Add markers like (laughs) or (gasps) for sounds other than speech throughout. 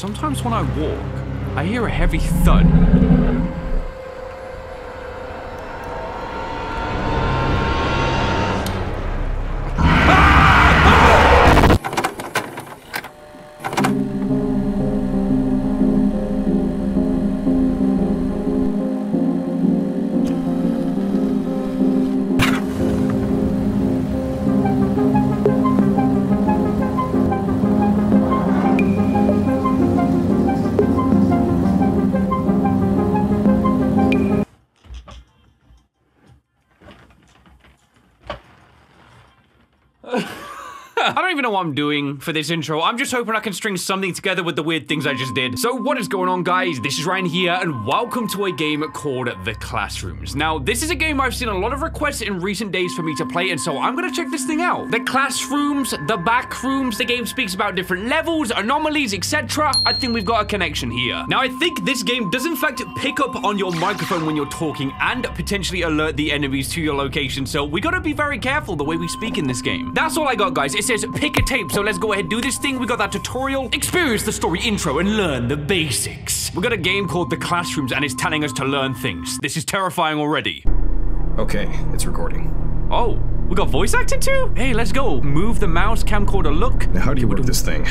Sometimes when I walk, I hear a heavy thud. Know what I'm doing for this intro. I'm just hoping I can string something together with the weird things I just did. So what is going on, guys? This is Ryan here, and welcome to a game called The Classrooms. Now, this is a game I've seen a lot of requests in recent days for me to play, and so I'm gonna check this thing out. The classrooms, the back rooms, the game speaks about different levels, anomalies, etc. I think we've got a connection here. Now, I think this game does in fact pick up on your microphone when you're talking and potentially alert the enemies to your location, so we gotta be very careful the way we speak in this game. That's all I got, guys. It says pick a tape, so let's go ahead and do this thing. We got that tutorial. Experience the story intro and learn the basics. We got a game called The Classrooms, and it's telling us to learn things. This is terrifying already. Okay, it's recording. Oh, we got voice acting too? Hey, let's go. Move the mouse camcorder look. Now, how do you work this thing?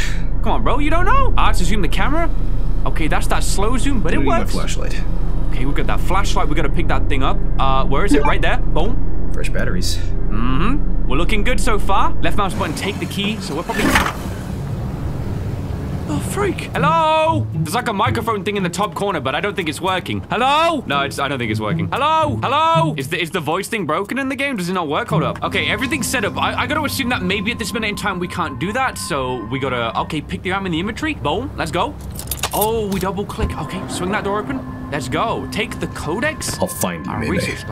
Come on, bro, you don't know? I have to zoom the camera? Okay, that's that slow zoom, but it need my flashlight. Okay, we got that flashlight. We gotta pick that thing up. Uh, where is it? Right there. Boom. Fresh batteries. Mm-hmm. We're looking good so far. Left mouse button, take the key. So we're probably. Oh, freak. Hello? There's like a microphone thing in the top corner, but I don't think it's working. Hello? No, it's, I don't think it's working. Hello? Hello? Is the, is the voice thing broken in the game? Does it not work? Hold up. Okay, everything's set up. I, I gotta assume that maybe at this minute in time we can't do that. So we gotta, okay, pick the arm in the inventory. Boom. Let's go. Oh, we double click. Okay, swing that door open. Let's go. Take the codex. I'll find you, Our research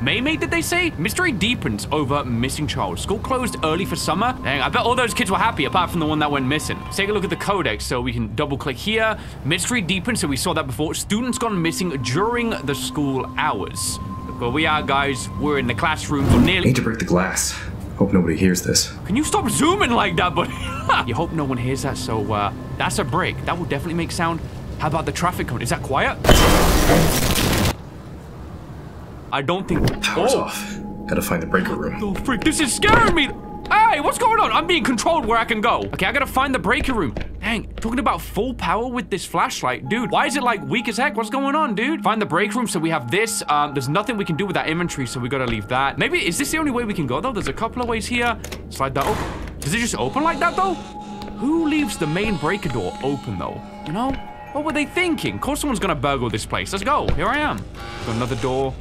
May did they say? Mystery deepens over missing child. School closed early for summer. Dang, I bet all those kids were happy, apart from the one that went missing. Let's take a look at the codex, so we can double click here. Mystery deepens, so we saw that before. Students gone missing during the school hours. Look where we are, guys. We're in the classroom for nearly. Need to break the glass. Hope nobody hears this. Can you stop zooming like that, buddy? (laughs) you hope no one hears that, so uh, that's a break. That will definitely make sound. How about the traffic cone? Is that quiet? I don't think. Power's Oh. off. Gotta find the breaker room. Oh, freak, this is scaring me! Hey, what's going on? I'm being controlled where I can go. Okay, I gotta find the breaker room. Dang, talking about full power with this flashlight. Dude, why is it like weak as heck? What's going on, dude? Find the break room, so we have this. Um, there's nothing we can do with that inventory, so we gotta leave that. Maybe, is this the only way we can go, though? There's a couple of ways here. Slide that open. Does it just open like that, though? Who leaves the main breaker door open, though? You know? What were they thinking? Of course someone's gonna burgle this place. Let's go. Here I am. Got another door.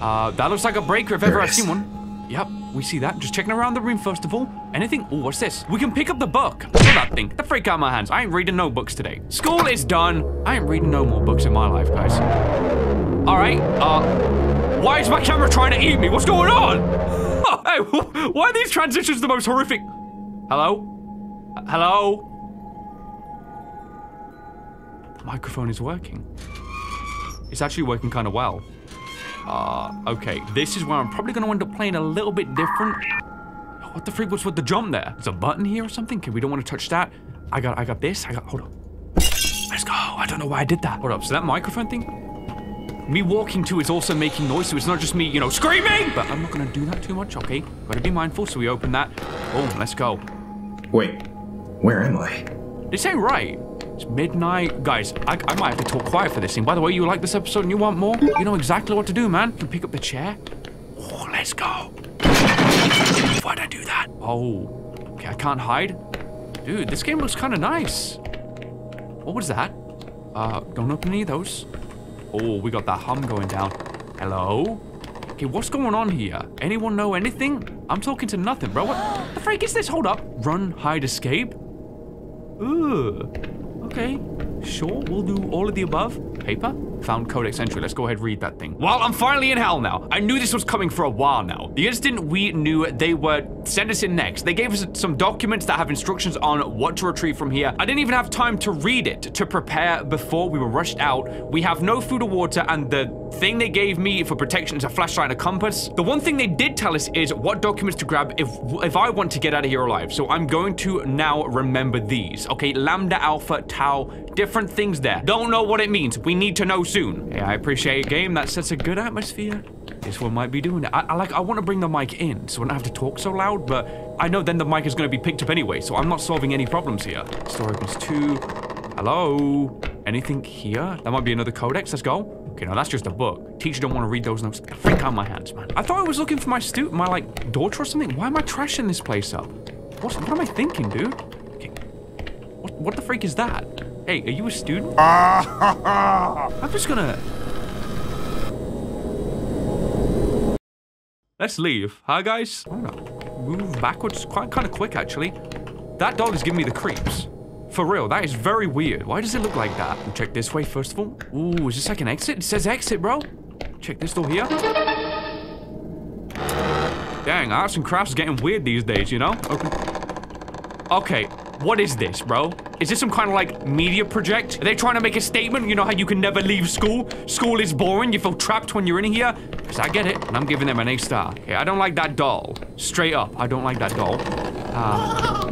Uh, that looks like a breaker if There ever I've seen one. Yep, we see that. Just checking around the room first of all. Anything? Oh, what's this? We can pick up the book. Look at that thing. Get the freak out of my hands. I ain't reading no books today. School is done. I ain't reading no more books in my life, guys. All right. Uh, why is my camera trying to eat me? What's going on? (laughs) hey, why are these transitions the most horrific? Hello? Hello? The microphone is working. It's actually working kind of well. Uh, okay, this is where I'm probably gonna end up playing a little bit different. What the freak was with the jump there? There's a button here or something? Okay, we don't want to touch that. I got, I got this. I got, hold on. Let's go. I don't know why I did that. Hold up. So that microphone thing, me walking too is also making noise, so it's not just me, you know, screaming. But I'm not gonna do that too much. Okay, gotta be mindful. So we open that. Boom. Let's go. Wait, where am I? This ain't right. It's midnight. Guys, I, I might have to talk quiet for this thing. By the way, you like this episode and you want more? You know exactly what to do, man. You pick up the chair. Oh, let's go. Why'd I do that? Oh, okay, I can't hide. Dude, this game looks kind of nice. What was that? Uh, don't open any of those. Oh, we got that hum going down. Hello? Okay, what's going on here? Anyone know anything? I'm talking to nothing, bro. What the freak is this? Hold up. Run, hide, escape? Ooh. Okay. Sure, we'll do all of the above. Paper? Found codex entry. Let's go ahead and read that thing. Well, I'm finally in hell now. I knew this was coming for a while now. The instant we knew they were send us in next, they gave us some documents that have instructions on what to retrieve from here. I didn't even have time to read it to prepare before we were rushed out. We have no food or water, and the thing they gave me for protection is a flashlight and a compass. The one thing they did tell us is what documents to grab if if I want to get out of here alive. So I'm going to now remember these. Okay, Lambda, Alpha, Tau, different things there. Don't know what it means. We need to know soon. Yeah, I appreciate a game that sets a good atmosphere. This one might be doing it. I, I like. I want to bring the mic in, so I don't have to talk so loud. But I know then the mic is going to be picked up anyway, so I'm not solving any problems here. Store opens two. Hello. Anything here? That might be another codex. Let's go. Okay, no, that's just a book. Teacher don't want to read those notes. Freak out my hands, man. I thought I was looking for my student, my like daughter or something. Why am I trashing this place up? What's, what am I thinking, dude? Okay. What, what the freak is that? Hey, are you a student? (laughs) I'm just gonna. Let's leave, huh, guys? I'm gonna move backwards quite kind of quick, actually. That doll is giving me the creeps. For real, that is very weird. Why does it look like that? We'll check this way first of all. Ooh, is this like an exit? It says exit, bro. Check this door here. Dang, arts and crafts is getting weird these days, you know? Okay. Okay, what is this, bro? Is this some kind of like media project? Are they trying to make a statement? You know how you can never leave school? School is boring, you feel trapped when you're in here? Because I get it, and I'm giving them an A star. Okay, I don't like that doll. Straight up, I don't like that doll. Uh,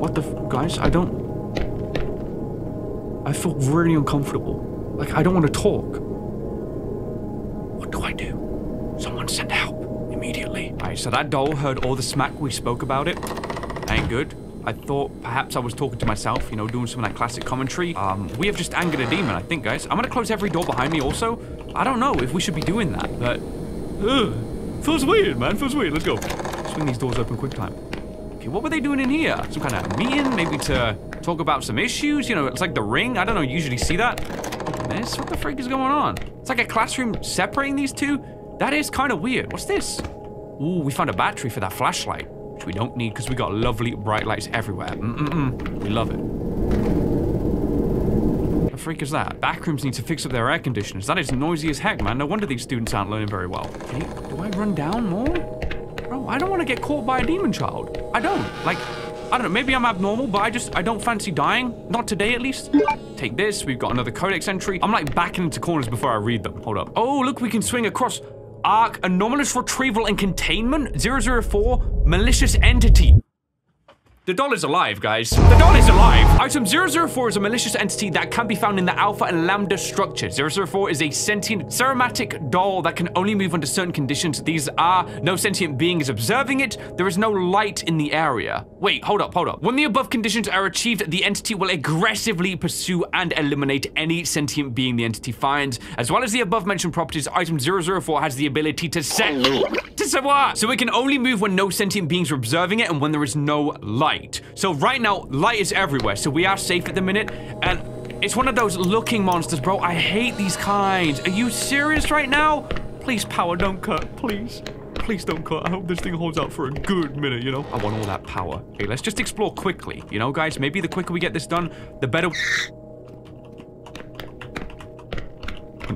what the guys? I don't. I feel really uncomfortable. Like, I don't want to talk. What do I do? Someone send help immediately. Alright, so that doll heard all the smack we spoke about it. Ain't good. I thought perhaps I was talking to myself, you know, doing some of that classic commentary. Um, we have just angered a demon, I think, guys. I'm gonna close every door behind me also. I don't know if we should be doing that, but... Ugh. Feels weird, man. Feels weird. Let's go. Swing these doors open quick time. Okay, what were they doing in here? Some kind of meeting? Maybe to talk about some issues? You know, it's like the ring. I don't know, you usually see that. This? What the freak is going on? It's like a classroom separating these two? That is kind of weird. What's this? Ooh, we found a battery for that flashlight, which we don't need because we got lovely bright lights everywhere. Mm-mm-mm. We love it. The freak is that? Backrooms need to fix up their air conditioners. That is noisy as heck, man. No wonder these students aren't learning very well. Okay, do I run down more? Bro, I don't want to get caught by a demon child. I don't. Like, I don't know, maybe I'm abnormal, but I just, I don't fancy dying. Not today, at least. Take this, we've got another codex entry. I'm like backing into corners before I read them. Hold up. Oh, look, we can swing across. Arc, anomalous retrieval and containment, 004, malicious entity. The doll is alive, guys. The doll is alive. Item 004 is a malicious entity that can be found in the Alpha and Lambda structure. 004 is a sentient ceramatic doll that can only move under certain conditions. These are no sentient being is observing it. There is no light in the area. Wait, hold up, hold up. When the above conditions are achieved, the entity will aggressively pursue and eliminate any sentient being the entity finds. As well as the above mentioned properties, item 004 has the ability to set to set what? So it can only move when no sentient beings are observing it and when there is no light. So right now, light is everywhere, so we are safe at the minute, and it's one of those looking monsters, bro. I hate these kinds. Are you serious right now? Please, power, don't cut, please. Please don't cut. I hope this thing holds out for a good minute, you know? I want all that power. Okay, let's just explore quickly. You know, guys, maybe the quicker we get this done, the better...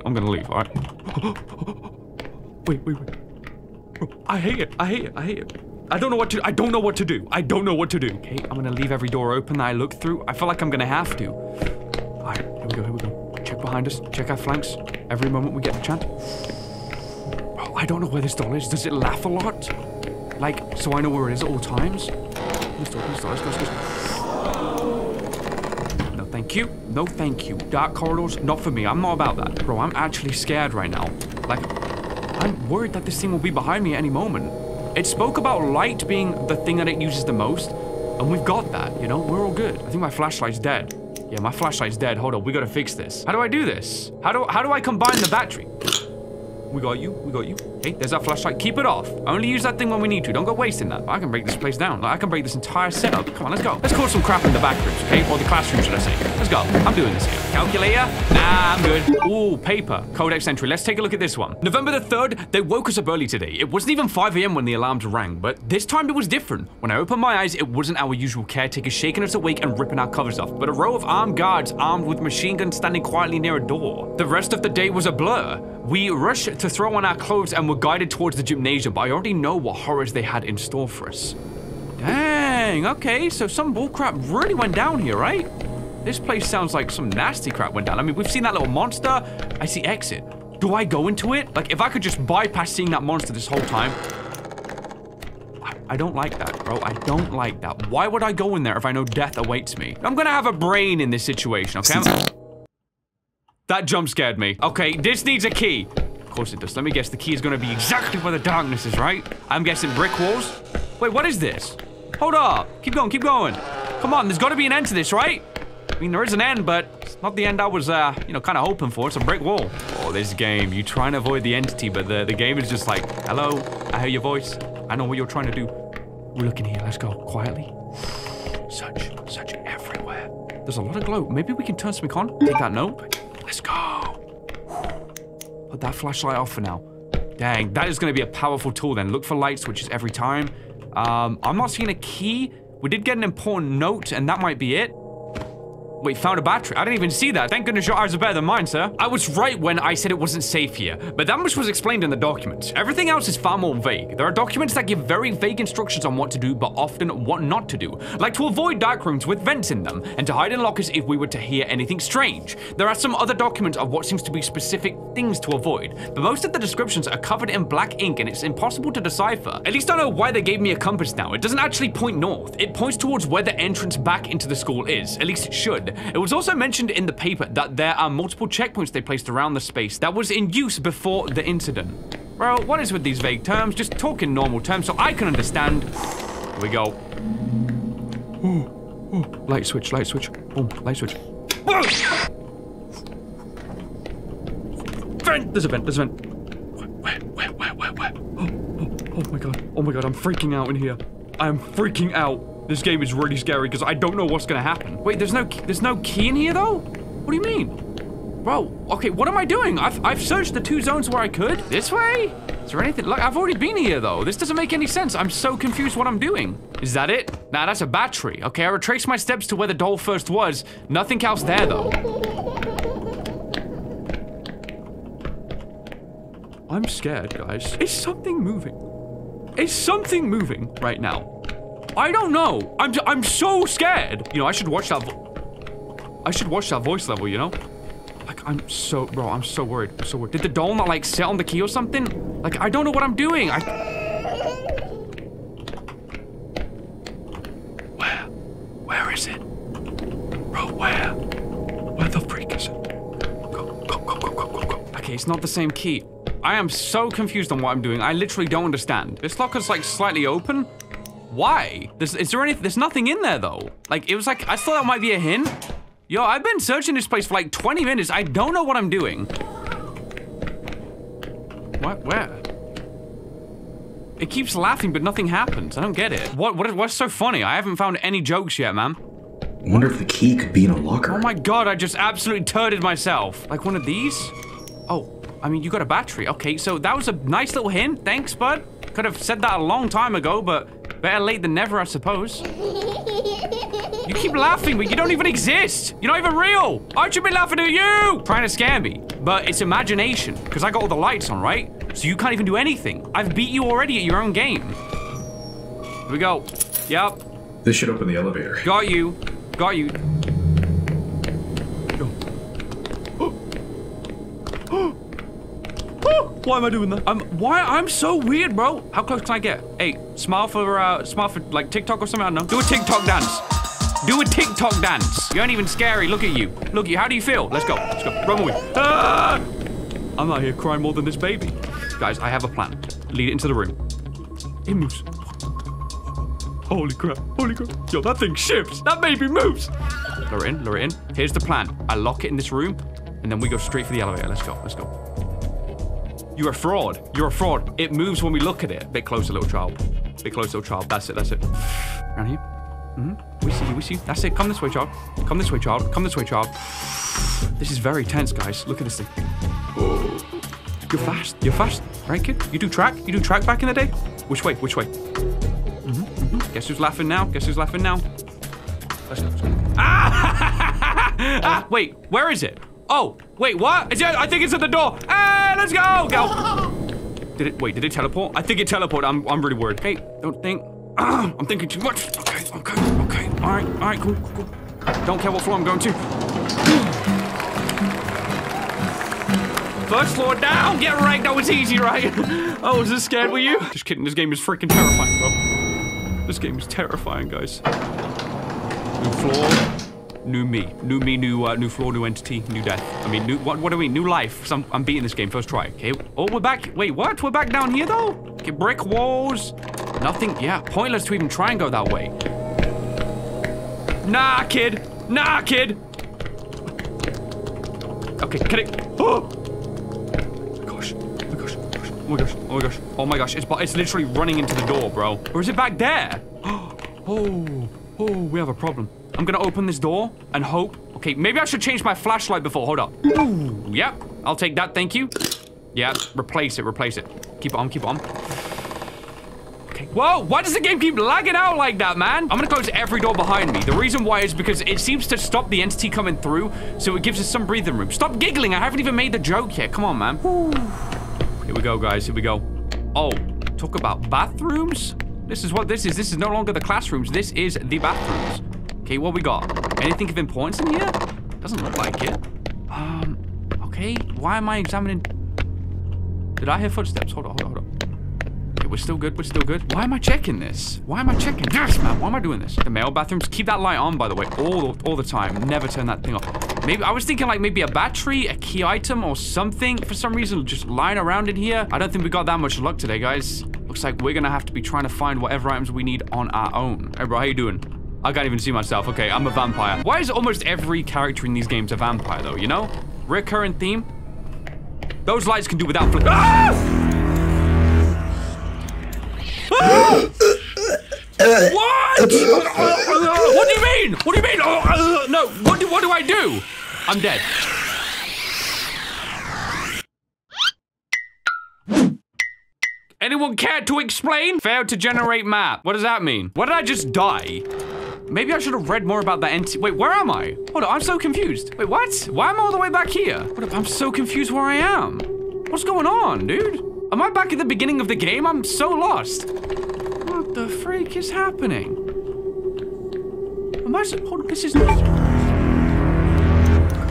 I'm gonna leave, all right? (gasps) wait, wait, wait. I hate it. I hate it. I hate it. I don't know what to I don't know what to do. I don't know what to do. Okay, I'm gonna leave every door open that I look through. I feel like I'm gonna have to. Alright, here we go, here we go. Check behind us, check our flanks. Every moment we get the chance. Oh, I don't know where this doll is. Does it laugh a lot? Like, so I know where it is at all times? This door, this door, let's go, let's go. No, thank you. No, thank you. Dark corridors, not for me. I'm not about that. Bro, I'm actually scared right now. Like, I'm worried that this thing will be behind me at any moment. It spoke about light being the thing that it uses the most, and we've got that, you know? We're all good. I think my flashlight's dead. Yeah, my flashlight's dead. Hold on, we gotta fix this. How do I do this? How do how do I combine the battery? We got you. We got you. Hey, there's that flashlight. Keep it off. Only use that thing when we need to. Don't go wasting that. I can break this place down. I can break this entire setup. Come on, let's go. Let's cause some crap in the back rooms, okay? Or the classroom, should I say. Let's go. I'm doing this here. Calculator? Nah, I'm good. Ooh, paper. Codex entry. Let's take a look at this one. November the 3rd, they woke us up early today. It wasn't even 5 a.m. when the alarms rang, but this time it was different. When I opened my eyes, it wasn't our usual caretaker shaking us awake and ripping our covers off, but a row of armed guards armed with machine guns standing quietly near a door. The rest of the day was a blur. We rushed to throw on our clothes and were guided towards the gymnasium, but I already know what horrors they had in store for us. Dang, okay, so some bullcrap really went down here, right? This place sounds like some nasty crap went down. I mean, we've seen that little monster. I see exit. Do I go into it? Like, if I could just bypass seeing that monster this whole time. I, I don't like that, bro. I don't like that. Why would I go in there if I know death awaits me? I'm gonna have a brain in this situation, okay? I'm- (laughs) that jump scared me. Okay, this needs a key. Course it does. Let me guess, the key is gonna be exactly where the darkness is, right? I'm guessing brick walls. Wait, what is this? Hold up. Keep going, keep going. Come on, there's gotta be an end to this, right? I mean, there is an end, but it's not the end I was, uh, you know, kind of hoping for. It's a brick wall. Oh, this game. You try and avoid the entity, but the, the game is just like, hello, I hear your voice. I know what you're trying to do. We're looking here. Let's go. Quietly. Search. Search everywhere. There's a lot of glow. Maybe we can turn something on. Take that note. Let's go. Put that flashlight off for now. Dang, that is going to be a powerful tool then. Look for light switches every time. Um, I'm not seeing a key. We did get an important note, and that might be it. Wait, found a battery. I didn't even see that. Thank goodness your eyes are better than mine, sir. I was right when I said it wasn't safe here, but that much was explained in the documents. Everything else is far more vague. There are documents that give very vague instructions on what to do, but often what not to do. Like to avoid dark rooms with vents in them, and to hide in lockers if we were to hear anything strange. There are some other documents of what seems to be specific things to avoid, but most of the descriptions are covered in black ink and it's impossible to decipher. At least I know why they gave me a compass now. It doesn't actually point north. It points towards where the entrance back into the school is. At least it should. It was also mentioned in the paper that there are multiple checkpoints they placed around the space that was in use before the incident. Well, what is with these vague terms? Just talk in normal terms so I can understand. Here we go. Ooh, (gasps) ooh. Light switch, light switch. Boom, light switch. Vent! There's a vent, there's a vent. Where, where, where, where, where? (gasps) Oh, oh, oh my god. Oh my god, I'm freaking out in here. I am freaking out. This game is really scary because I don't know what's gonna happen. Wait, there's no there's no key in here though? What do you mean? Bro, okay, what am I doing? I've, I've searched the two zones where I could. This way? Is there anything? Look, I've already been here though. This doesn't make any sense. I'm so confused what I'm doing. Is that it? Nah, that's a battery. Okay, I retraced my steps to where the doll first was. Nothing else there though. I'm scared, guys. Is something moving? Is something moving right now? I don't know. I'm I'm so scared. You know, I should watch that. I should watch that voice level. You know, like I'm so bro. I'm so worried. I'm so worried. Did the doll not like sit on the key or something? Like I don't know what I'm doing. I. Where? Where is it? Bro, where? Where the freak is it? Go, go, go, go, go, go, go. Okay, it's not the same key. I am so confused on what I'm doing. I literally don't understand. This locker's like slightly open. Why? There's, is there any? There's nothing in there though. Like it was like I thought that might be a hint. Yo, I've been searching this place for like 20 minutes. I don't know what I'm doing. What? Where? It keeps laughing, but nothing happens. I don't get it. What? What? What's so funny? I haven't found any jokes yet, man. I wonder if the key could be in a locker. Oh my god, I just absolutely turded myself. Like one of these? Oh, I mean, you got a battery. Okay, so that was a nice little hint. Thanks, bud. Could have said that a long time ago, but better late than never, I suppose. You keep laughing, but you don't even exist. You're not even real. I should be laughing at you. Trying to scare me. But it's imagination, because I got all the lights on, right? So you can't even do anything. I've beat you already at your own game. Here we go. Yep. This should open the elevator. Got you. Got you. Why am I doing that? I'm why I'm so weird, bro. How close can I get? Hey, smile for uh smile for like TikTok or something. I don't know. Do a TikTok dance. Do a TikTok dance. You ain't even scary. Look at you. Look at you. How do you feel? Let's go. Let's go. Run away. Ah! I'm out here crying more than this baby. Guys, I have a plan. Lead it into the room. It moves. Holy crap. Holy crap. Yo, that thing shifts. That baby moves. Lure it in. Lure it in. Here's the plan. I lock it in this room, and then we go straight for the elevator. Let's go. Let's go. You're a fraud. You're a fraud. It moves when we look at it. Bit closer, little child. Bit closer, little child. That's it. That's it. Around here. Mm-hmm. We see you. We see you. That's it. Come this way, child. Come this way, child. Come this way, child. This is very tense, guys. Look at this thing. You're fast. You're fast. Right, kid? You do track? You do track back in the day? Which way? Which way? Mm-hmm, mm-hmm. Guess who's laughing now? Guess who's laughing now? Let's go. Let's go. Ah! ah! (laughs) Wait, where is it? Oh, wait, what? It's, I think it's at the door. Hey, let's go! Go! (laughs) Did it, wait, did it teleport? I think it teleported. I'm, I'm really worried. Hey, don't think. (clears throat) I'm thinking too much. Okay, okay, okay. All right, all right, cool, cool. cool. Don't care what floor I'm going to. (sighs) First floor down, get ranked. That was easy, right? (laughs) oh, was this scared, were you? Just kidding, this game is freaking terrifying, bro. This game is terrifying, guys. New floor, new me. New me, new uh, new floor, new entity, new death. I mean, new, what, what do we mean? New life. Some, I'm beating this game, first try. Okay, oh, we're back. Wait, what? We're back down here, though? Okay, brick walls. Nothing, yeah, pointless to even try and go that way. Nah, kid. Nah, kid. Okay, can it? (gasps) Oh! Gosh, oh my gosh, gosh, oh my gosh, oh my gosh, oh my gosh, it's, it's literally running into the door, bro. Or is it back there? (gasps) Oh, oh, we have a problem. I'm gonna open this door and hope. Okay, maybe I should change my flashlight before, hold up. Ooh, yep, I'll take that, thank you. Yeah, replace it, replace it. Keep it on, keep it on. Okay. Whoa, why does the game keep lagging out like that, man? I'm gonna close every door behind me. The reason why is because it seems to stop the entity coming through, so it gives us some breathing room. Stop giggling, I haven't even made the joke yet. Come on, man. Here we go, guys, here we go. Oh, talk about bathrooms? This is what this is. This is no longer the classrooms. This is the bathrooms. Okay, what we got? Anything of importance in here? Doesn't look like it. Um, okay, why am I examining... Did I hear footsteps? Hold on, hold on, hold on. Okay, we're still good. We're still good. Why am I checking this? Why am I checking? Yes, man. Why am I doing this? The male bathrooms. Keep that light on, by the way, all all the time. Never turn that thing off. Maybe I was thinking like maybe a battery, a key item, or something. For some reason, just lying around in here. I don't think we got that much luck today, guys. Looks like we're gonna have to be trying to find whatever items we need on our own. Hey, bro, how you doing? I can't even see myself. Okay, I'm a vampire. Why is almost every character in these games a vampire, though? You know, recurrent theme. Those lights can do without flip. Ah! what? (coughs) Uh, uh, uh, what do you mean? What do you mean? Oh, no, what do, what do I do? I'm dead. Anyone care to explain? Failed to generate map. What does that mean? What did I just die? Maybe I should have read more about that entity. Wait, where am I? Hold on, I'm so confused. Wait, what? Why am I all the way back here? What, I'm so confused where I am. What's going on, dude? Am I back at the beginning of the game? I'm so lost. What the freak is happening? Am I so- hold on, this is not-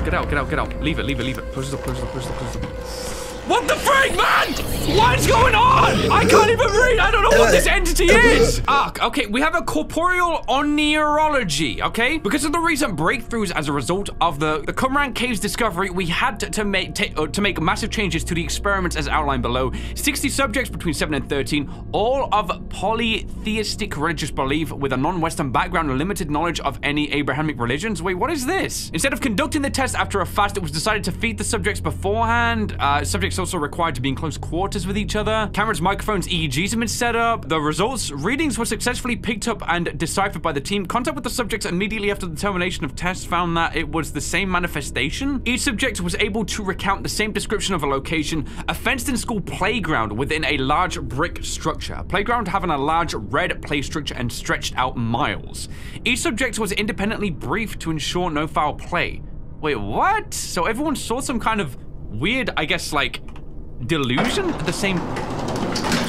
Get out, get out, get out. Leave it, leave it, leave it. Close the door, close the door, close the door. What the freak, man? What's going on? I can't even read. I don't know what this entity is. Ah, okay. We have a corporeal oneirology, okay? Because of the recent breakthroughs as a result of the, the Qumran Caves discovery, we had to, to make uh, to make massive changes to the experiments as outlined below. 60 subjects between 7 and 13, all of polytheistic religious belief with a non-Western background and limited knowledge of any Abrahamic religions. Wait, what is this? Instead of conducting the test after a fast, it was decided to feed the subjects beforehand. Uh, subjects also required to be in close quarters with each other. Cameras, microphones, EEGs have been set up. The results, readings were successfully picked up and deciphered by the team. Contact with the subjects immediately after the termination of tests found that it was the same manifestation. Each subject was able to recount the same description of a location, a fenced-in school playground within a large brick structure. A playground having a large red play structure and stretched out miles. Each subject was independently briefed to ensure no foul play. Wait, what? So everyone saw some kind of weird, I guess, like, delusion at the same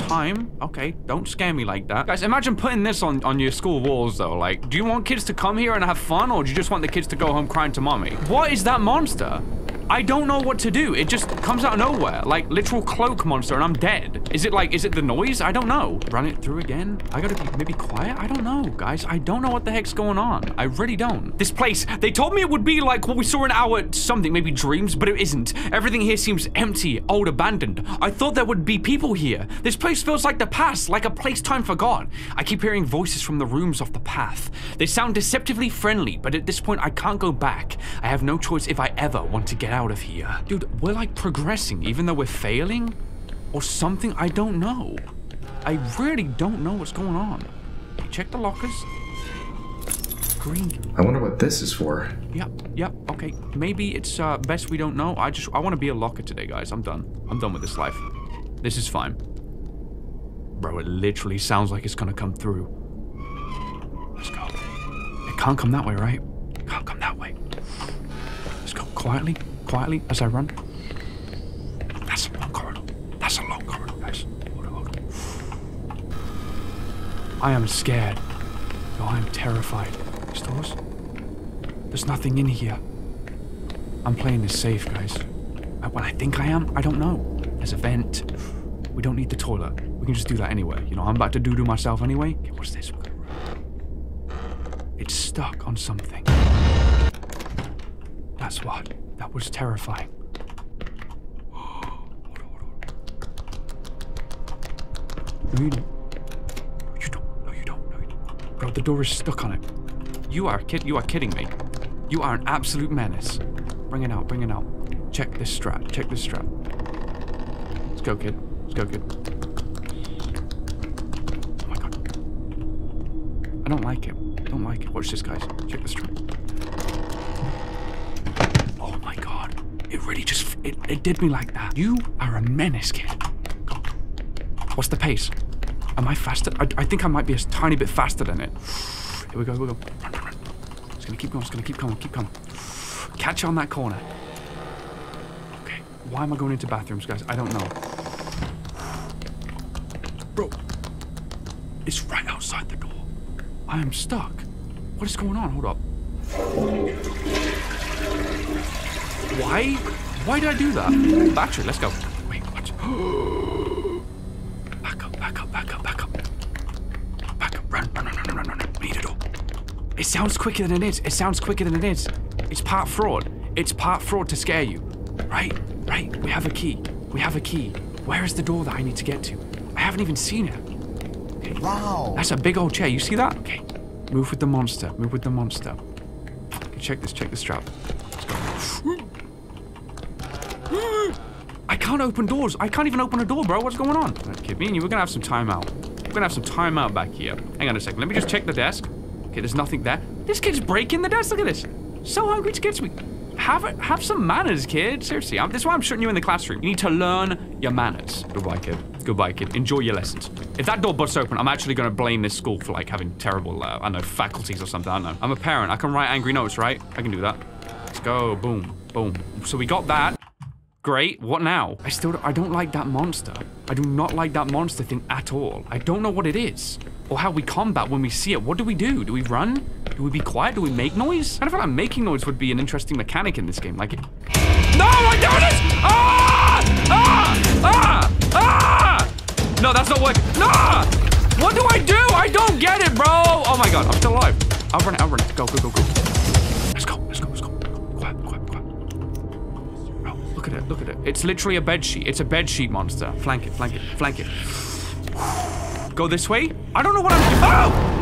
time. Okay, don't scare me like that. Guys, imagine putting this on, on your school walls, though. Like, do you want kids to come here and have fun, or do you just want the kids to go home crying to mommy? What is that monster? I don't know what to do. It just comes out of nowhere, like literal cloak monster, and I'm dead. Is it like, is it the noise? I don't know. Run it through again? I gotta be maybe quiet? I don't know, guys. I don't know what the heck's going on. I really don't. This place, they told me it would be like what we saw in our something, maybe dreams, but it isn't. Everything here seems empty, old, abandoned. I thought there would be people here. This place feels like the past, like a place time forgot. I keep hearing voices from the rooms off the path. They sound deceptively friendly, but at this point, I can't go back. I have no choice if I ever want to get out of here. Dude, we're like progressing, even though we're failing. or something. I don't know. I really don't know what's going on. Check the lockers. Green. I wonder what this is for. Yep, yep, okay. Maybe it's uh, best we don't know. I just, I want to be a locker today, guys. I'm done. I'm done with this life. This is fine. Bro, it literally sounds like it's gonna come through. Let's go. It can't come that way, right? Can't come that way. Let's go quietly, quietly as I run. That's a long corridor. That's a long corridor, guys. Hold on, hold on. I am scared. No, I am terrified. Stores? There's nothing in here. I'm playing this safe, guys. Uh, Well, I think I am. I don't know. There's a vent. We don't need the toilet. We can just do that anyway. You know, I'm about to do to myself anyway. Okay, what's this? It's stuck on something. That's what. That was terrifying. (gasps) No, you don't. No, you don't. No, you don't. No, you don't. Bro, the door is stuck on it. You are kid. You are kidding me. You are an absolute menace. Bring it out. Bring it out. Check this strap. Check this strap. Let's go, kid. Let's go, kid. Oh my god. I don't like it. I don't like it. Watch this, guys. Check this strap. Oh my god. It really just. It, it did me like that. You are a menace, kid. What's the pace? Am I faster? I, I think I might be a tiny bit faster than it. Here we go, here we go. Run, run, run. It's gonna keep going, it's gonna keep coming, keep coming. Catch on that corner. Okay, why am I going into bathrooms, guys? I don't know. Bro, it's right outside the door. I am stuck. What is going on? Hold up. Why? Why did I do that? Battery, let's go. Wait, watch. (gasps) back up, back up, back up, back up. Back up, run, run, run, run, run, run, run. We need a door. It sounds quicker than it is. It sounds quicker than it is. It's part fraud. It's part fraud to scare you. Right, right. We have a key. We have a key. Where is the door that I need to get to? I haven't even seen it. Okay. Wow. That's a big old chair. You see that? Okay. Move with the monster. Move with the monster. Okay, check this. Check the strap. Let's go. I can't open doors. I can't even open a door, bro. What's going on? Okay, me and you, we're gonna have some time out. We're gonna have some time out back here. Hang on a second. Let me just check the desk. Okay, there's nothing there. This kid's breaking the desk. Look at this. So hungry to get me. Have have some manners, kid. Seriously, I'm, this is why I'm shutting you in the classroom. You need to learn your manners. Goodbye, kid. Goodbye, kid. Enjoy your lessons. If that door busts open, I'm actually going to blame this school for like having terrible, uh, I don't know, faculties or something. I don't know. I'm a parent. I can write angry notes, right? I can do that. Let's go. Boom. Boom. So we got that. Great. What now? I still I don't like that monster. I do not like that monster thing at all. I don't know what it is or how we combat when we see it. What do we do? Do we run? Do we be quiet? Do we make noise? I don't feel like making noise would be an interesting mechanic in this game. Like. No, I don't it! Ah! Ah! Ah! Ah! No, that's not working. No! What do I do? I don't get it, bro. Oh my god, I'm still alive. I'll run it. I'll run it. Go, go, go, go. Let's go. Let's go. Let's go. Quiet, quiet, quiet. Bro, look at it, look at it. It's literally a bed sheet. It's a bed sheet monster. Flank it, flank it, flank it. Go this way? I don't know what I'm Oh!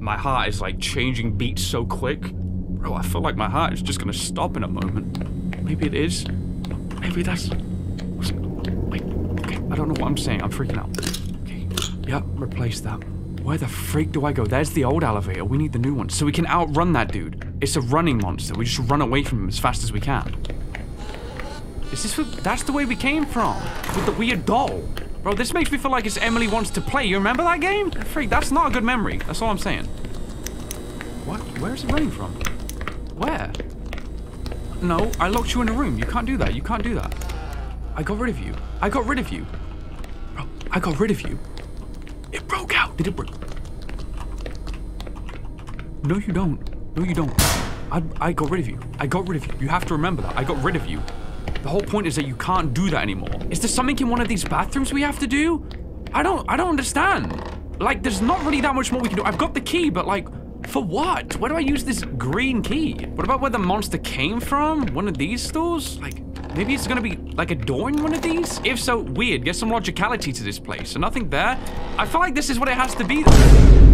My heart is like changing beats so quick. Bro, I feel like my heart is just gonna stop in a moment. Maybe it is. Maybe that's. Wait, okay, I don't know what I'm saying. I'm freaking out. Okay, yep, replace that. Where the freak do I go? There's the old elevator. We need the new one. So we can outrun that dude. It's a running monster. We just run away from him as fast as we can. Is this what, that's the way we came from? With the weird doll. Bro, this makes me feel like it's Emily Wants to Play. You remember that game? Freak, that's not a good memory. That's all I'm saying. What? Where is it running from? Where? No, I locked you in a room. You can't do that. You can't do that. I got rid of you. I got rid of you. Bro, I got rid of you. It broke out. Did it break? No, you don't. No, you don't. I, I got rid of you. I got rid of you. You have to remember that. I got rid of you. The whole point is that you can't do that anymore. Is there something in one of these bathrooms we have to do? I don't, I don't understand. Like, there's not really that much more we can do. I've got the key, but like, for what? Where do I use this green key? What about where the monster came from? One of these stores? Like, maybe it's gonna be like a door in one of these? If so, weird. Get some logicality to this place. So nothing there. I feel like this is what it has to be.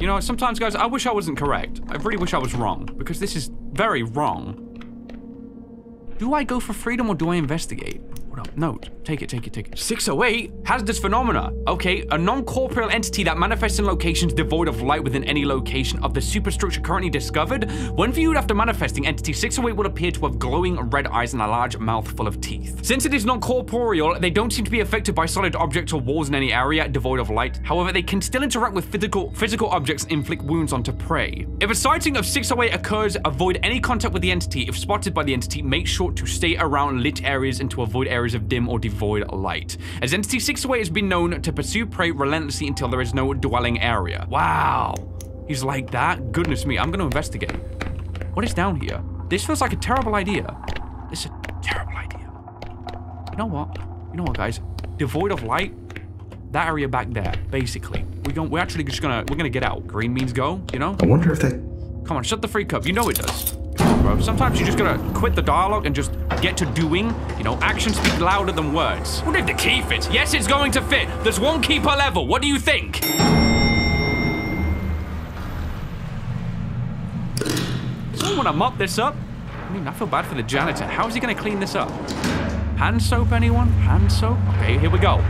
You know, sometimes, guys, I wish I wasn't correct. I really wish I was wrong, because this is very wrong. Do I go for freedom or do I investigate? Up? No, take it, take it, take it. 608? Hazardous phenomena. Okay, a non-corporeal entity that manifests in locations devoid of light within any location of the superstructure currently discovered. When viewed after manifesting, entity 608 will appear to have glowing red eyes and a large mouth full of teeth. Since it is non-corporeal, they don't seem to be affected by solid objects or walls in any area devoid of light. However, they can still interact with physical physical objects and inflict wounds onto prey. If a sighting of 608 occurs, avoid any contact with the entity. If spotted by the entity, make sure to stay around lit areas and to avoid areas of dim or devoid light. As Entity 608 has been known to pursue prey relentlessly until there is no dwelling area. Wow. He's like that? Goodness me, I'm gonna investigate. What is down here? This feels like a terrible idea. This is a terrible idea. You know what? You know what, guys? Devoid of light, that area back there, basically. We don't, we're actually just gonna, we're gonna get out. Green means go, you know? I wonder if that. Come on, shut the freak up. You know it does. Bro. Sometimes you just gotta quit the dialogue and just get to doing. You know, actions speak louder than words. What if the key fits? Yes, it's going to fit. There's one key per level. What do you think? Someone wanna mop this up? I mean, I feel bad for the janitor. How is he gonna clean this up? Hand soap, anyone? Hand soap? Okay, here we go.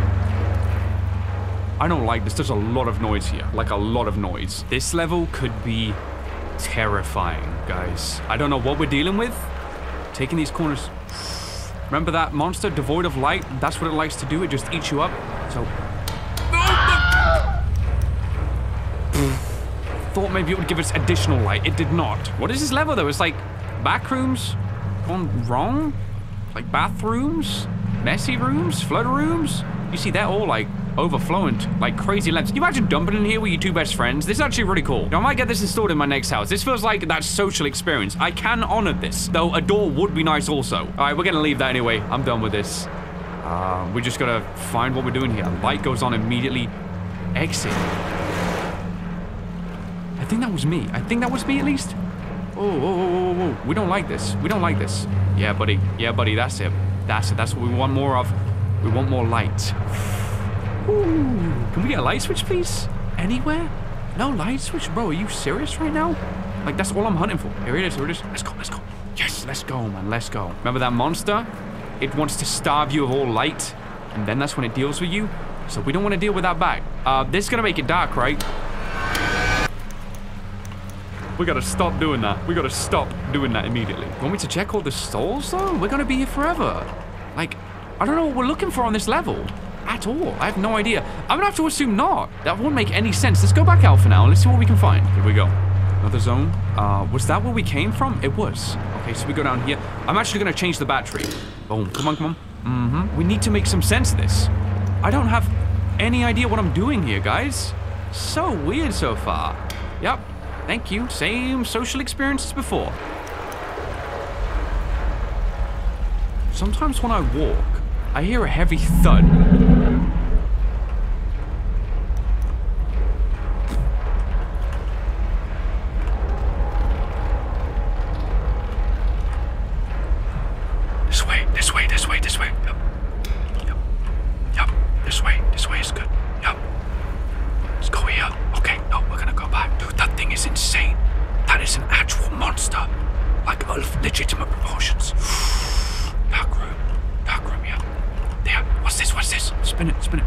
I don't like this. There's a lot of noise here. Like a lot of noise. This level could be terrifying, guys. I don't know what we're dealing with. Taking these corners. Remember that monster devoid of light? That's what it likes to do. It just eats you up. So. (sighs) Thought maybe it would give us additional light. It did not. What is this level though? It's like back rooms gone wrong? Like bathrooms? Messy rooms? Flood rooms? You see, they're all like overflowing like crazy lengths. Can you imagine dumping in here with your two best friends? This is actually really cool. Now, I might get this installed in my next house. This feels like that social experience. I can honor this, though a door would be nice also. All right, we're gonna leave that anyway. I'm done with this. Uh, we just gotta find what we're doing here. Light goes on immediately. Exit. I think that was me. I think that was me at least. Oh, whoa, whoa, whoa, whoa. We don't like this. We don't like this. Yeah, buddy. Yeah, buddy. That's it. That's it. That's what we want more of. We want more light. Ooh, can we get a light switch, please? Anywhere? No light switch? Bro, are you serious right now? Like, that's all I'm hunting for. Here it is, here it is. Let's go, let's go. Yes, let's go, man, let's go. Remember that monster? It wants to starve you of all light, and then that's when it deals with you. So we don't want to deal with that back. Uh, this is gonna make it dark, right? We gotta stop doing that. We gotta stop doing that immediately. Want me to check all the stalls, though? We're gonna be here forever. Like, I don't know what we're looking for on this level at all. I have no idea. I'm gonna have to assume not. That won't make any sense. Let's go back out for now. Let's see what we can find. Here we go. Another zone. Uh, was that where we came from? It was. Okay, so we go down here. I'm actually gonna change the battery. Boom. Come on, come on. Mm-hmm. We need to make some sense of this. I don't have any idea what I'm doing here, guys. So weird so far. Yep. Thank you. Same social experience as before. Sometimes when I walk, I hear a heavy thud. This way, this way, this way, this way. Yep. Yep. Yep. This way, this way is good. Yep. Let's go here. Okay, no, we're gonna go back. Dude, that thing is insane. That is an actual monster. Like, of legitimate proportions. Dark room. Dark room, yeah. There. What's this? What's this? Spin it, spin it.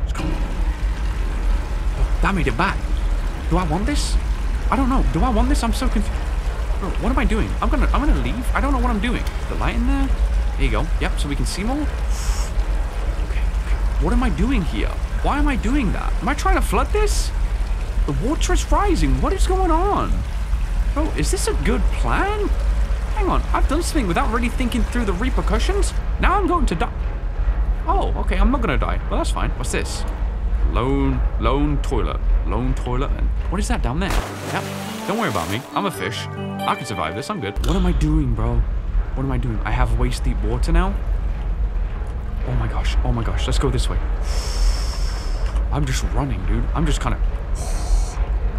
Let's go. Oh, that made it back. Do I want this? I don't know. Do I want this? I'm so confused. Bro, what am I doing? I'm gonna I'm gonna leave. I don't know what I'm doing. The light in there? There you go. Okay. What am I doing here? Why am I doing that? Am I trying to flood this? The water is rising. What is going on? Bro, is this a good plan? Hang on, I've done something without really thinking through the repercussions. Now I'm going to die. Oh, okay, I'm not gonna die. Well, that's fine. What's this? Lone, lone toilet. Lone toilet. And what is that down there? Yep. Don't worry about me. I'm a fish. I can survive this. I'm good. What am I doing, bro? What am I doing? I have waist deep water now. Oh my gosh. Oh my gosh. Let's go this way. I'm just running, dude. I'm just kind of.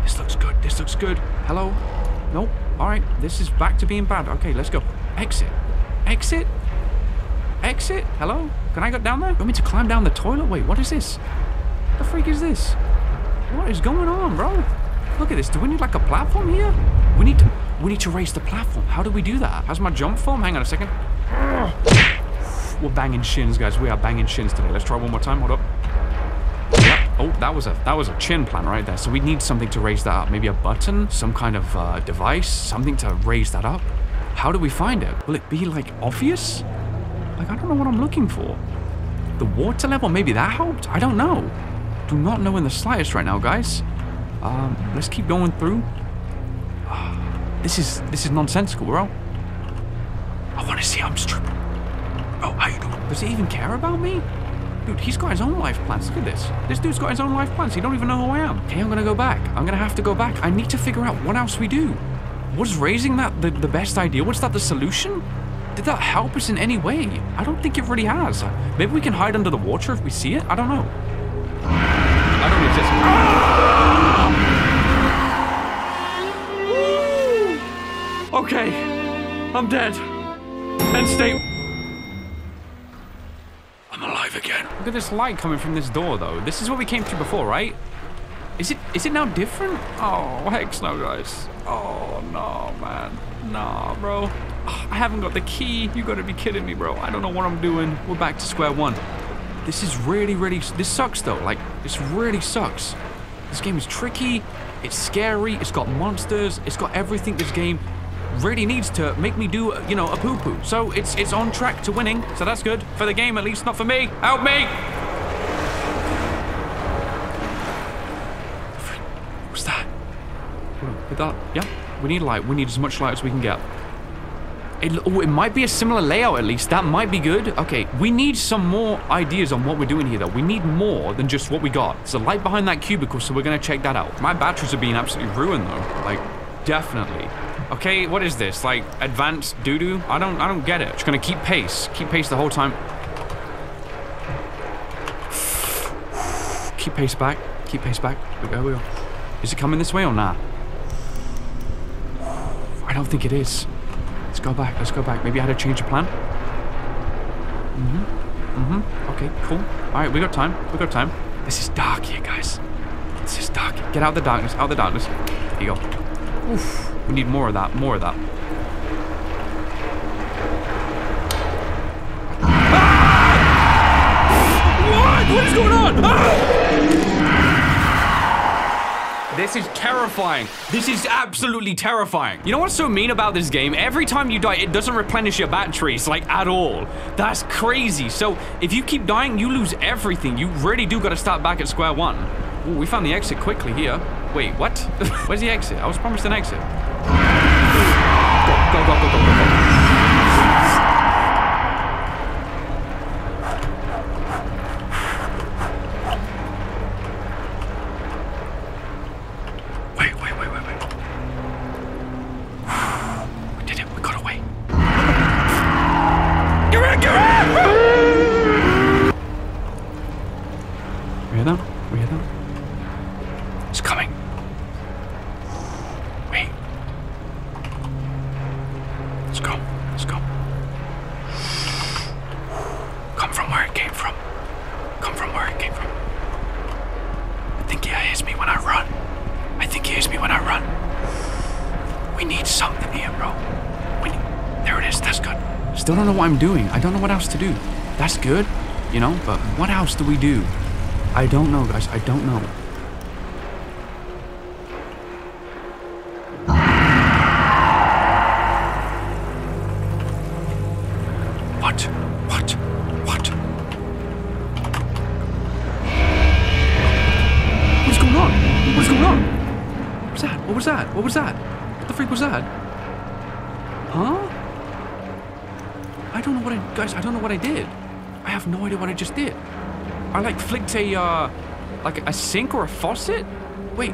This looks good. This looks good. Hello? Nope. All right. This is back to being bad. Okay, let's go. Exit. Exit. Exit. Hello? Can I get down there? You want me to climb down the toilet? Wait, what is this? What the freak is this? What is going on, bro? Look at this. Do we need like a platform here? We need to we need to raise the platform. How do we do that? How's my jump form? Hang on a second. We're banging shins, guys. We are banging shins today. Let's try one more time. Hold up. Oh, that was a that was a chin plan right there. So we need something to raise that up. Maybe a button, some kind of uh, device, something to raise that up. How do we find it? Will it be like obvious? Like I don't know what I'm looking for. The water level, maybe that helped? I don't know. Do not know in the slightest right now, guys. Um, let's keep going through. (sighs) This is this is nonsensical, bro. I want to see Armstrong. Oh, how you doing? Does he even care about me? Dude, he's got his own life plans. Look at this. This dude's got his own life plans. He don't even know who I am. Okay, I'm gonna go back. I'm gonna have to go back. I need to figure out what else we do. Was raising that the, the best idea? Was that the solution? Did that help us in any way? I don't think it really has. Maybe we can hide under the water if we see it? I don't know. I don't exist. Ah! Okay. I'm dead. End state. I'm alive again. Look at this light coming from this door, though. This is what we came through before, right? Is it is it now different? Oh, heck no, guys. Oh, no, man. Nah, bro. Ah, I haven't got the key. You gotta be kidding me, bro. I don't know what I'm doing. We're back to square one. This is really, really... This sucks, though. Like, this really sucks. This game is tricky. It's scary. It's got monsters. It's got everything this game really needs to make me do, you know, a poo-poo. So it's it's on track to winning. So that's good. For the game, at least. Not for me. Help me! What's that? With that? Yeah. We need light. We need as much light as we can get. It, oh, it might be a similar layout at least. That might be good. Okay, we need some more ideas on what we're doing here though. We need more than just what we got. There's a light behind that cubicle, so we're gonna check that out. My batteries are being absolutely ruined though. Like, definitely. Okay, what is this? Like, advanced doo-doo? I don't, I don't get it. Just gonna keep pace. Keep pace the whole time. Keep pace back. Keep pace back. We go, we go. Is it coming this way or not? I don't think it is. Let's go back. Let's go back. Maybe I had to change the plan. Mm-hmm. Mm-hmm. Okay, cool. All right, we got time. We got time. This is dark here, guys. This is dark. Get out of the darkness. Out of the darkness. There you go. Oof. We need more of that. More of that. Ah! What? What is going on? Ah! This is terrifying. This is absolutely terrifying. You know what's so mean about this game? Every time you die, it doesn't replenish your batteries, like, at all. That's crazy. So, if you keep dying, you lose everything. You really do gotta start back at square one. Ooh, we found the exit quickly here. Wait, what? (laughs) Where's the exit? I was promised an exit. Go, go, go, I'm doing. I don't know what else to do. That's good, you know, but what else do we do? I don't know, guys. I don't know. I have no idea what I just did. I, like, flicked a, uh... Like, a sink or a faucet? Wait.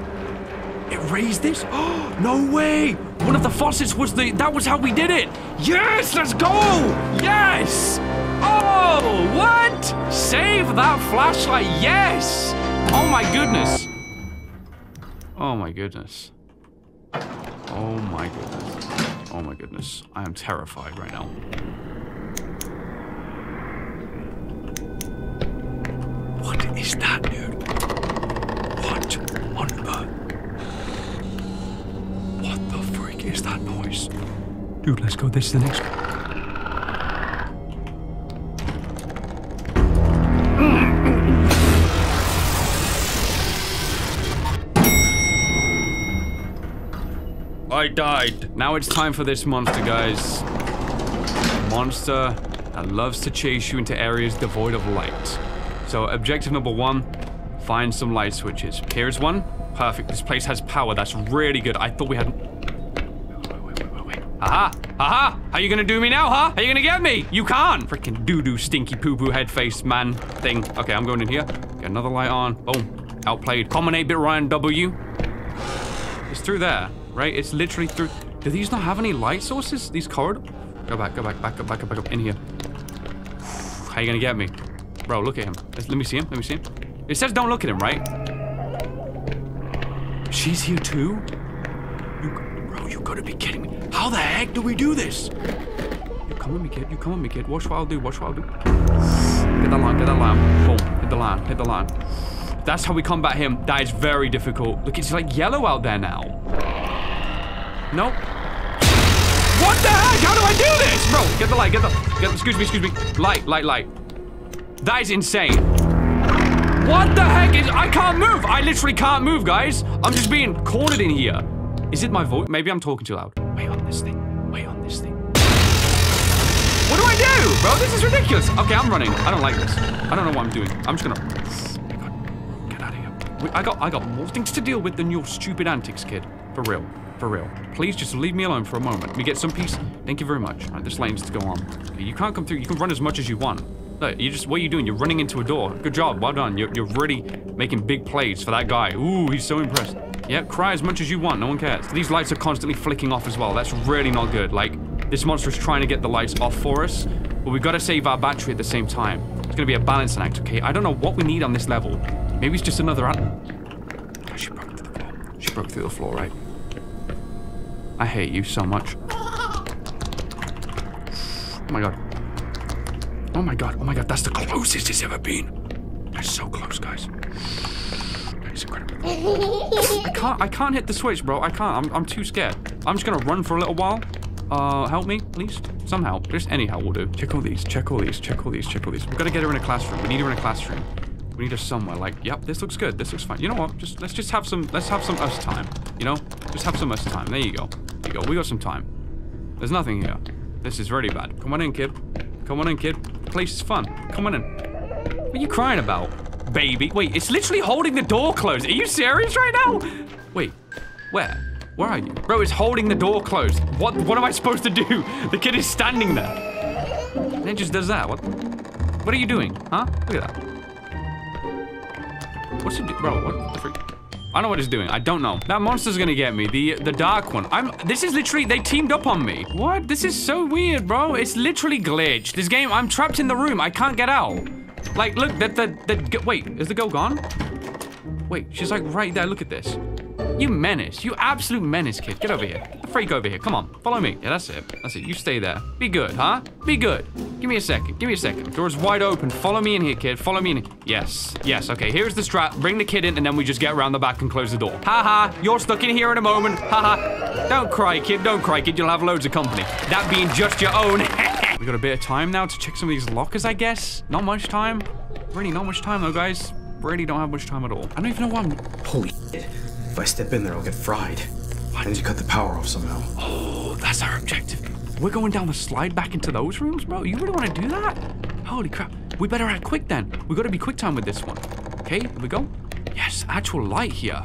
It raised this? Oh, (gasps) no way! One of the faucets was the... That was how we did it! Yes! Let's go! Yes! Oh, what? Save that flashlight, yes! Oh my goodness. Oh my goodness. Oh my goodness. Oh my goodness. I am terrified right now. What is that, dude? What on earth? What the freak is that noise? Dude, let's go. This is the next one. I died. Now it's time for this monster, guys. Monster that loves to chase you into areas devoid of light. So objective number one, find some light switches. Here's one. Perfect. This place has power. That's really good. I thought we had... Wait, wait, wait. Aha! Aha! How you gonna do me now, huh? How you gonna get me? You can't! Freaking doo-doo, stinky poo-poo head face man thing. Okay, I'm going in here. Get another light on. Boom. Outplayed. Common 8-bit Ryan W. It's through there, right? It's literally through... Do these not have any light sources? These corridors? Go back, go back, back up, back up, back up. In here. How you gonna get me? Bro, look at him. Let me see him. Let me see him. It says don't look at him, right? She's here too? You, bro, you gotta be kidding me. How the heck do we do this? You come with me, kid. You come with me, kid. Watch what I'll do. Watch what I'll do. Get that line. Get that line. Boom. Hit the line. Hit the line. That's how we combat him. That is very difficult. Look, it's like yellow out there now. Nope. What the heck? How do I do this? Bro, get the light. Get the... Get, excuse me, excuse me. Light, light, light. That is insane. What the heck is... I can't move. I literally can't move, guys. I'm just being cornered in here. Is it my voice? Maybe I'm talking too loud. Wait on this thing. Wait on this thing. What do I do? Bro, this is ridiculous. Okay, I'm running. I don't like this. I don't know what I'm doing. I'm just gonna... Get out of here. I got, I got more things to deal with than your stupid antics, kid. For real. For real. Please just leave me alone for a moment. Let me get some peace. Thank you very much. All right, this lane needs to go on. You can't come through. You can run as much as you want. Look, you just, what are you doing? You're running into a door. Good job. Well done. You're, you're really making big plays for that guy. Ooh, he's so impressed. Yeah, cry as much as you want. No one cares. These lights are constantly flicking off as well. That's really not good. Like, this monster is trying to get the lights off for us, but we've got to save our battery at the same time. It's going to be a balancing act, okay? I don't know what we need on this level. Maybe it's just another... Oh, she broke through the floor. She broke through the floor, right? I hate you so much. Oh my god. Oh my god, oh my god, that's the closest it's ever been. That's so close, guys. That is incredible. I can't, I can't hit the switch, bro. I can't, I'm, I'm too scared. I'm just gonna run for a little while. Uh, help me, please? Somehow. Just any help will do. Check all these, check all these, check all these, check all these. We've gotta get her in a classroom. We need her in a classroom. We need her somewhere. Like, yep, this looks good. This looks fine. You know what? Just let's just have some. Let's have some us time. You know, just have some us time. There you go. There you go. We got some time. There's nothing here. This is really bad. Come on in, kid. Come on in, kid. The place is fun. Come on in. What are you crying about, baby? Wait, it's literally holding the door closed. Are you serious right now? Wait, where? Where are you? Bro, it's holding the door closed. What What am I supposed to do? (laughs) The kid is standing there. And it just does that. What? What are you doing? Huh? Look at that. What's it do? Bro, what the freak? I don't know what he's doing. I don't know. That monster's gonna get me. The the dark one. I'm. This is literally. They teamed up on me. What? This is so weird, bro. It's literally glitched. This game. I'm trapped in the room. I can't get out. Like, look. That the the. Wait. Is the girl gone? Wait. She's like right there. Look at this. You menace. You absolute menace, kid. Get over here. The freak over here. Come on. Follow me. Yeah, that's it. That's it. You stay there. Be good, huh? Be good. Give me a second. Give me a second. Door's wide open. Follow me in here, kid. Follow me in. here. Yes. Yes. Okay. Here's the strap. Bring the kid in, and then we just get around the back and close the door. Ha ha. You're stuck in here in a moment. Ha ha. Don't cry, kid. Don't cry, kid. You'll have loads of company. That being just your own. (laughs) we got a bit of time now to check some of these lockers, I guess. Not much time. Really, not much time though, guys. Really don't have much time at all. I don't even know why I'm. Holy shit. If I step in there, I'll get fried. Why didn't you cut the power off somehow? Oh, that's our objective. We're going down the slide back into those rooms, bro. You really want to do that? Holy crap. We better act quick then. We got to be quick time with this one. Okay, here we go. Yes, actual light here.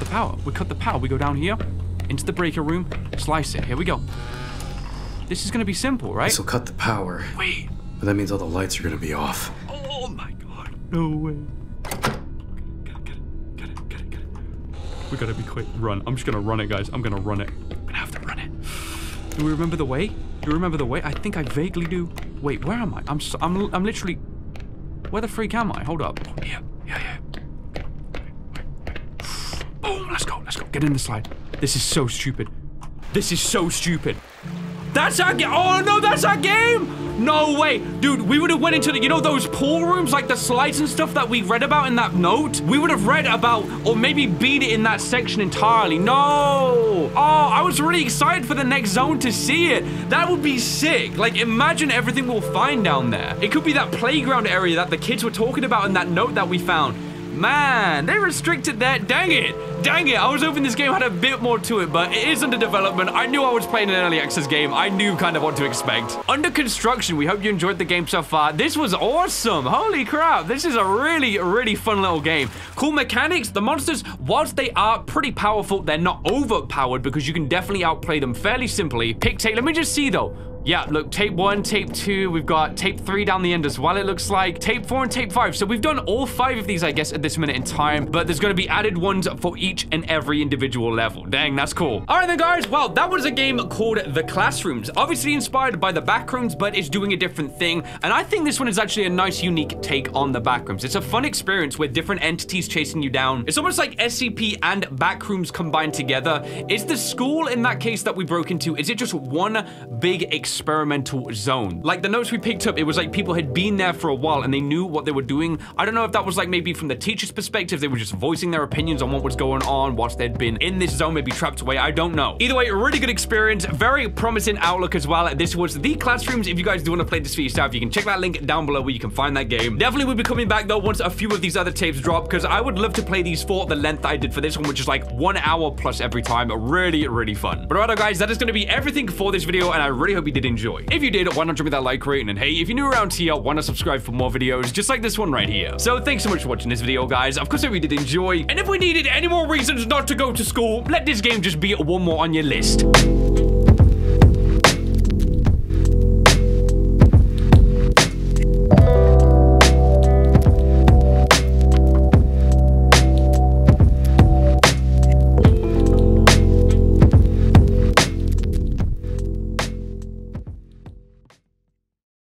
The power. We cut the power. We go down here into the breaker room. Slice it. Here we go. This is going to be simple, right? This will cut the power. Wait. But that means all the lights are gonna be off. Oh my god. No way. We gotta be quick. Run. I'm just gonna run it, guys. I'm gonna run it. I'm gonna have to run it. Do we remember the way? Do we remember the way? I think I vaguely do. Wait, where am I? I'm so, I'm I'm literally. Where the freak am I? Hold up. Oh, yeah, yeah, yeah. Boom. Let's go. Let's go. Get in the slide. This is so stupid. This is so stupid. That's our game. Oh no, that's our game. No way. Dude, we would have went into the, you know, those pool rooms, like the slides and stuff that we read about in that note? We would have read about, or maybe beat it in that section entirely. No. Oh, I was really excited for the next zone to see it. That would be sick. Like, imagine everything we'll find down there. It could be that playground area that the kids were talking about in that note that we found. Man, they restricted that. Dang it. Dang it. I was hoping this game had a bit more to it, but it is under development. I knew I was playing an early access game. I knew kind of what to expect. Under construction, we hope you enjoyed the game so far. This was awesome. Holy crap. This is a really, really fun little game. Cool mechanics. The monsters, whilst they are pretty powerful, they're not overpowered because you can definitely outplay them fairly simply. Pick tape. Let me just see, though. Yeah, look, tape one, tape two, we've got tape three down the end as well, it looks like. Tape four and tape five. So we've done all five of these, I guess, at this minute in time, but there's going to be added ones for each and every individual level. Dang, that's cool. All right then, guys. Well, that was a game called The Classrooms. Obviously inspired by the Backrooms, but it's doing a different thing. And I think this one is actually a nice, unique take on the Backrooms. It's a fun experience with different entities chasing you down. It's almost like SCP and Backrooms combined together. Is the school in that case that we broke into, is it just one big experience? Experimental zone. Like the notes we picked up, it was like people had been there for a while and they knew what they were doing. I don't know if that was like maybe from the teacher's perspective, they were just voicing their opinions on what was going on whilst they'd been in this zone, maybe trapped away. I don't know. Either way, really good experience, very promising outlook as well. This was the classrooms. If you guys do want to play this for yourself, you can check that link down below where you can find that game. Definitely will be coming back though once a few of these other tapes drop because I would love to play these for the length I did for this one, which is like one hour plus every time. Really, really fun. But alright, guys, that is going to be everything for this video, and I really hope you did enjoy. If you did, why not drop me that like rating? And hey, if you're new around here, why not subscribe for more videos just like this one right here? So thanks so much for watching this video, guys. Of course, I hope you did enjoy. And if we needed any more reasons not to go to school, let this game just be one more on your list.